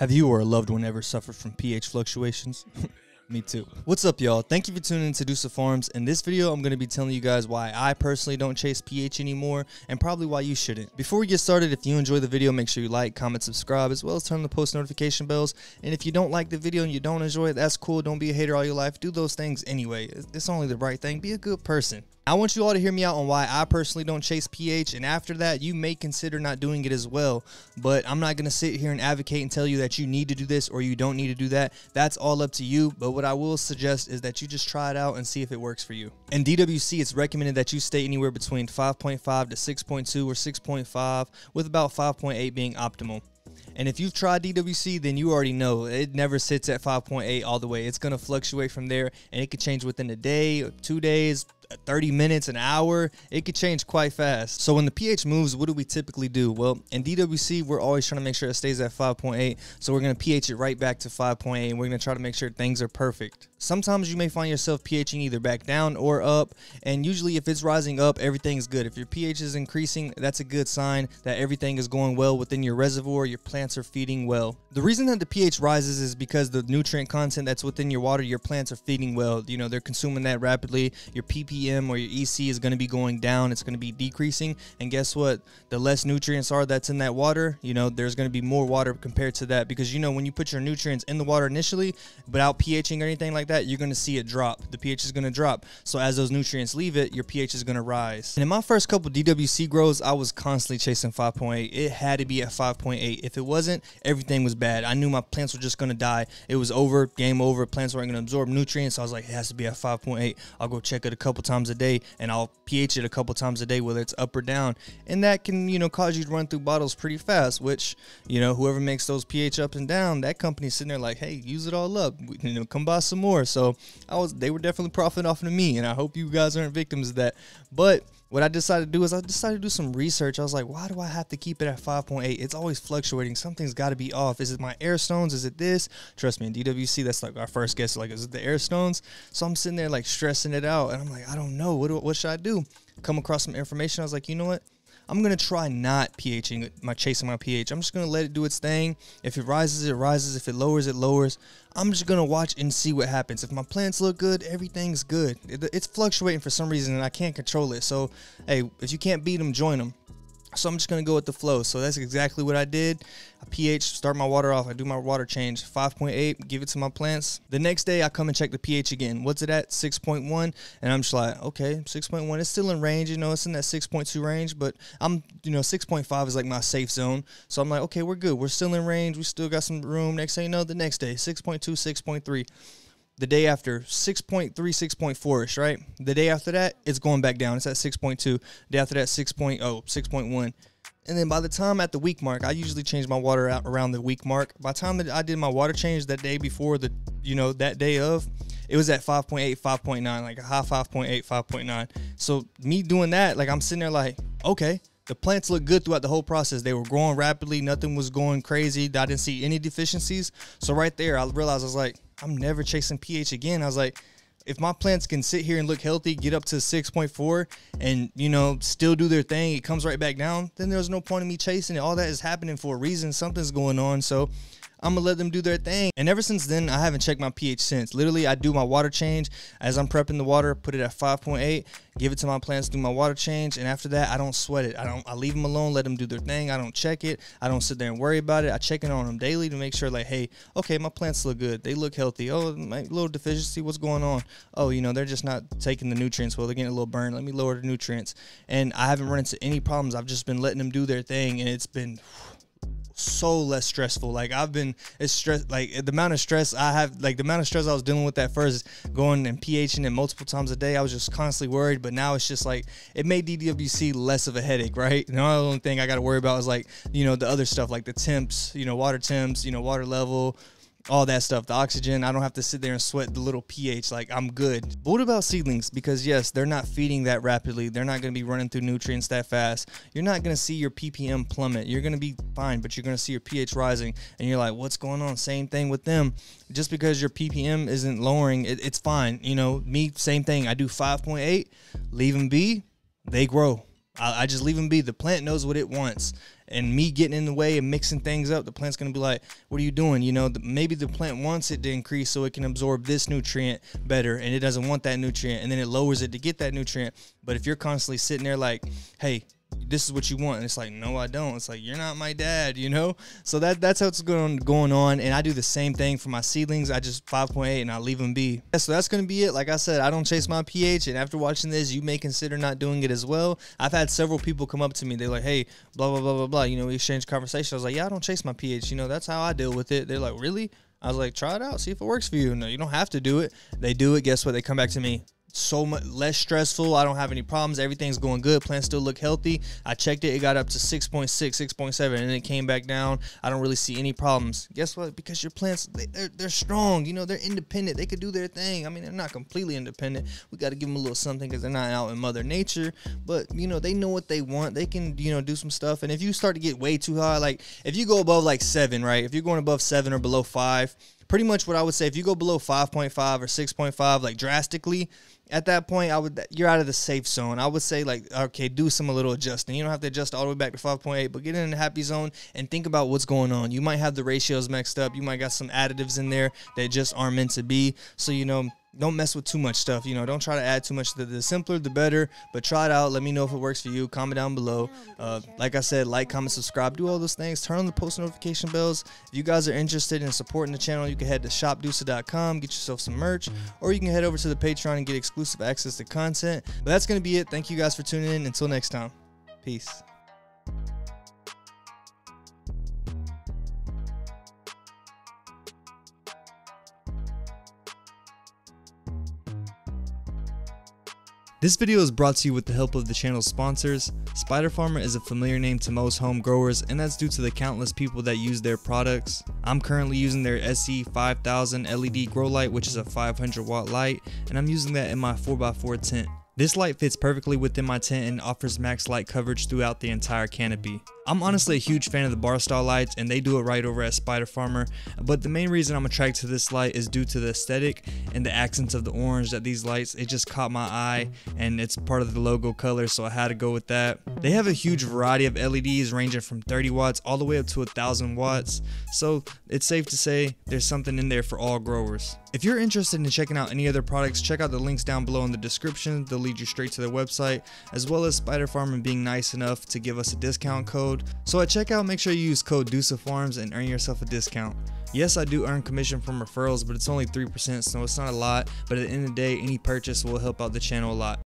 Have you or a loved one ever suffered from pH fluctuations? Me too. What's up, y'all? Thank you for tuning in to Dusa Farms. In this video, I'm going to be telling you guys why I personally don't chase pH anymore and probably why you shouldn't. Before we get started, if you enjoy the video, make sure you like, comment, subscribe, as well as turn on the post notification bells. And if you don't like the video and you don't enjoy it, that's cool. Don't be a hater all your life. Do those things anyway. It's only the right thing. Be a good person. I want you all to hear me out on why I personally don't chase pH, and after that, you may consider not doing it as well. But I'm not gonna sit here and advocate and tell you that you need to do this or you don't need to do that. That's all up to you. But what I will suggest is that you just try it out and see if it works for you. In DWC, it's recommended that you stay anywhere between 5.5 to 6.2 or 6.5, with about 5.8 being optimal. And if you've tried DWC, then you already know it never sits at 5.8 all the way. It's going to fluctuate from there and it could change within a day, two days, 30 minutes, an hour, it could change quite fast. So when the pH moves, what do we typically do? Well, in DWC, we're always trying to make sure it stays at 5.8. So we're going to pH it right back to 5.8 and we're going to try to make sure things are perfect. Sometimes you may find yourself pHing either back down or up. And usually if it's rising up, everything's good. If your pH is increasing, that's a good sign that everything is going well within your reservoir. Your plants are feeding well. The reason that the pH rises is because the nutrient content that's within your water, your plants are feeding well. You know, they're consuming that rapidly. Your PP ppm or your EC is going to be going down. It's going to be decreasing. And guess what? The less nutrients are that's in that water, you know, there's going to be more water compared to that because, you know, when you put your nutrients in the water initially without pHing or anything like that, you're going to see it drop. The pH is going to drop. So as those nutrients leave it, your pH is going to rise. And in my first couple DWC grows, I was constantly chasing 5.8. It had to be at 5.8. If it wasn't, everything was bad. I knew my plants were just going to die. It was over, game over. Plants weren't going to absorb nutrients. So I was like, it has to be at 5.8. I'll go check it a couple times a day and I'll pH it a couple times a day, whether it's up or down. And that can, you know, cause you to run through bottles pretty fast, which, you know, whoever makes those pH up and down, that company's sitting there like, hey, use it all up. You know, come buy some more. So I was, they were definitely profiting off of me. And I hope you guys aren't victims of that. But what I decided to do is I decided to do some research. I was like, why do I have to keep it at 5.8? It's always fluctuating. Something's got to be off. Is it my air stones? Is it this? Trust me, in DWC, that's like our first guess. Like, is it the air stones? So I'm sitting there like stressing it out, and I'm like, I don't know. What what should I do? Come across some information. I was like, you know what? I'm gonna try not pHing my chasing my pH. I'm just gonna let it do its thing. If it rises, it rises. If it lowers, it lowers. I'm just gonna watch and see what happens. If my plants look good, everything's good. It, it's fluctuating for some reason, and I can't control it. So, hey, if you can't beat them, join them. So I'm just gonna go with the flow. So that's exactly what I did. I pH, start my water off. I do my water change, 5.8, give it to my plants. The next day I come and check the pH again. What's it at? 6.1, and I'm just like, okay, 6.1. It's still in range. You know, it's in that 6.2 range, but I'm, you know, 6.5 is like my safe zone. So I'm like, okay, we're good. We're still in range. We still got some room. Next thing you know, the next day, 6.2, 6.3 the day after 6.3 6.4ish right? The day after that it's going back down. It's at 6.2 the day after that 6.0 6.1 and then by the time at the week mark i usually change my water out around the week mark. By the time that i did my water change that day before the you know that day of it was at 5.8 5.9 like a high 5.8 5.9 so me doing that like i'm sitting there like okay the plants looked good throughout the whole process. They were growing rapidly. Nothing was going crazy. I didn't see any deficiencies. So right there, I realized I was like, I'm never chasing pH again. I was like, if my plants can sit here and look healthy, get up to 6.4 and, you know, still do their thing, it comes right back down, then there's no point in me chasing it. All that is happening for a reason. Something's going on. So I'm gonna let them do their thing. And ever since then, I haven't checked my pH since. Literally, I do my water change as I'm prepping the water, put it at 5.8, give it to my plants, do my water change, and after that, I don't sweat it. I don't. I leave them alone, let them do their thing. I don't check it. I don't sit there and worry about it. I check in on them daily to make sure, like, hey, okay, my plants look good. They look healthy. Oh, my little deficiency. What's going on? Oh, you know, they're just not taking the nutrients well. They're getting a little burned. Let me lower the nutrients. And I haven't run into any problems. I've just been letting them do their thing, and it's been. Whew, so less stressful. Like I've been it's stress like the amount of stress I have like the amount of stress I was dealing with at first going and pHing it multiple times a day. I was just constantly worried, but now it's just like it made DWC less of a headache, right? And the only thing I got to worry about is like you know the other stuff like the temps, you know water temps, you know water level, all that stuff, the oxygen. I don't have to sit there and sweat the little pH. Like I'm good. But what about seedlings? Because yes, they're not feeding that rapidly. They're not going to be running through nutrients that fast. You're not going to see your ppm plummet. You're going to be fine, but you're going to see your pH rising, and you're like, what's going on? Same thing with them. Just because your ppm isn't lowering, it, it's fine. You know, me, same thing. I do 5.8, leave them be, they grow. I, I just leave them be. The plant knows what it wants and me getting in the way and mixing things up, the plant's gonna be like, "What are you doing?" You know, the, maybe the plant wants it to increase so it can absorb this nutrient better, and it doesn't want that nutrient, and then it lowers it to get that nutrient. But if you're constantly sitting there like, "Hey, this is what you want. And it's like no i don't. It's like you're not my dad you know? So that that's how it's going going on. And i do the same thing for my seedlings. I just 5.8 and i leave them be. Yeah, so that's going to be it. Like i said i don't chase my ph and after watching this you may consider not doing it as well. I've had several people come up to me. They're like hey blah blah blah blah blah. You know we exchange conversation i was like yeah i don't chase my ph you know that's how i deal with it. They're like really? I was like, try it out, see if it works for you. No, you don't have to do it. They do it. Guess what? They come back to me so much less stressful. I don't have any problems. Everything's going good. Plants still look healthy. I checked it. It got up to 6.6, 6.7, and it came back down. I don't really see any problems. Guess what? Because your plants, they, they're, they're strong. You know, they're independent. They could do their thing. I mean, they're not completely independent. We got to give them a little something because they're not out in Mother Nature. But, you know, they know what they want. They can, you know, do some stuff. And if you start to get way too high, like if you go above like seven, right? If you're going above seven or below five, pretty much what I would say if you go below 5.5 or 6.5 like drastically at that point I would you're out of the safe zone. I would say like okay, do some a little adjusting. You don't have to adjust all the way back to 5.8, but get in the happy zone and think about what's going on. You might have the ratios mixed up. You might got some additives in there that just aren't meant to be. So you know, don't mess with too much stuff. You know, don't try to add too much. The, the simpler, the better. But try it out. Let me know if it works for you. Comment down below. Uh, like I said, like, comment, subscribe, do all those things. Turn on the post notification bells. If you guys are interested in supporting the channel, you can head to shopdusa.com, get yourself some merch, or you can head over to the Patreon and get exclusive access to content. But that's going to be it. Thank you guys for tuning in. Until next time, peace. This video is brought to you with the help of the channel's sponsors. Spider Farmer is a familiar name to most home growers and that's due to the countless people that use their products. I'm currently using their SE5000 LED grow light which is a 500 watt light and I'm using that in my 4x4 tent. This light fits perfectly within my tent and offers max light coverage throughout the entire canopy. I'm honestly a huge fan of the bar style lights and they do it right over at Spider Farmer, but the main reason I'm attracted to this light is due to the aesthetic and the accents of the orange that these lights, it just caught my eye and it's part of the logo color so I had to go with that. They have a huge variety of LEDs ranging from 30 watts all the way up to thousand watts, so it's safe to say there's something in there for all growers. If you're interested in checking out any other products, check out the links down below in the description. They'll lead you straight to their website, as well as Spider Farmer being nice enough to give us a discount code. So at checkout, make sure you use code DUSAFarms and earn yourself a discount. Yes, I do earn commission from referrals, but it's only 3%, so it's not a lot. But at the end of the day, any purchase will help out the channel a lot.